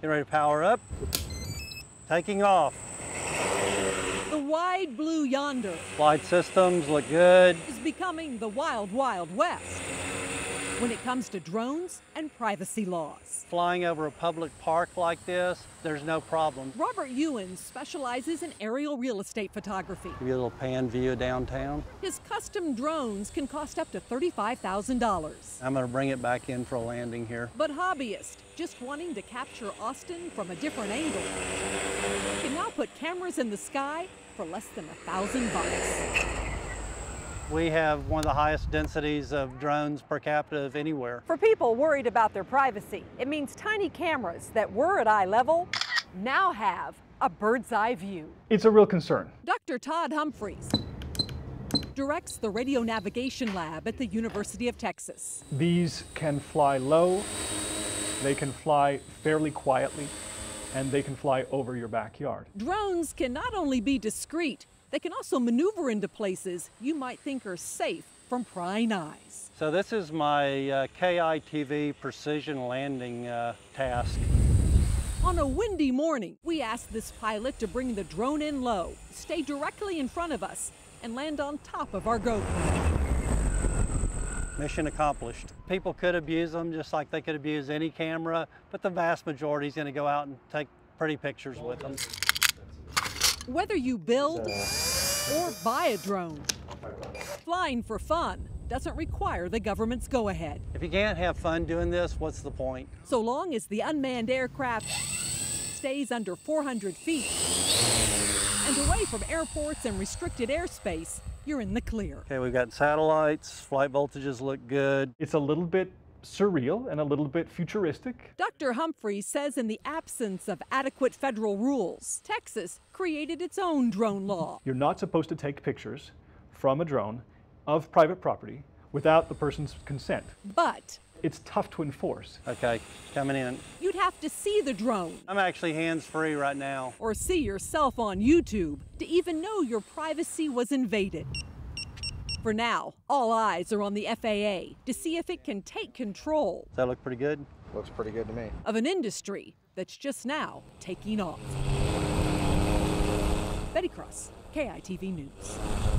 Get ready to power up. Taking off. The wide blue yonder Flight systems look good. is becoming the wild, wild west when it comes to drones and privacy laws. Flying over a public park like this, there's no problem. Robert Ewan specializes in aerial real estate photography. Give you a little pan view of downtown. His custom drones can cost up to $35,000. I'm gonna bring it back in for a landing here. But hobbyists just wanting to capture Austin from a different angle can now put cameras in the sky for less than a thousand bucks. We have one of the highest densities of drones per capita of anywhere. For people worried about their privacy, it means tiny cameras that were at eye level now have a bird's eye view. It's a real concern. Dr. Todd Humphreys directs the radio navigation lab at the University of Texas. These can fly low, they can fly fairly quietly, and they can fly over your backyard. Drones can not only be discreet, they can also maneuver into places you might think are safe from prying eyes. So this is my uh, KITV precision landing uh, task. On a windy morning, we asked this pilot to bring the drone in low, stay directly in front of us, and land on top of our GoPro. Mission accomplished. People could abuse them just like they could abuse any camera, but the vast majority is gonna go out and take pretty pictures with them. Whether you build or buy a drone, flying for fun doesn't require the government's go ahead. If you can't have fun doing this, what's the point? So long as the unmanned aircraft stays under 400 feet and away from airports and restricted airspace, you're in the clear. Okay, we've got satellites, flight voltages look good. It's a little bit surreal and a little bit futuristic. Dr. Humphreys says in the absence of adequate federal rules, Texas created its own drone law. You're not supposed to take pictures from a drone of private property without the person's consent. But It's tough to enforce. Okay, coming in. you'd have to see the drone I'm actually hands-free right now. or see yourself on YouTube to even know your privacy was invaded. For now, all eyes are on the FAA to see if it can take control Does that look pretty good? Looks pretty good to me. of an industry that's just now taking off. Betty Cross, KITV News.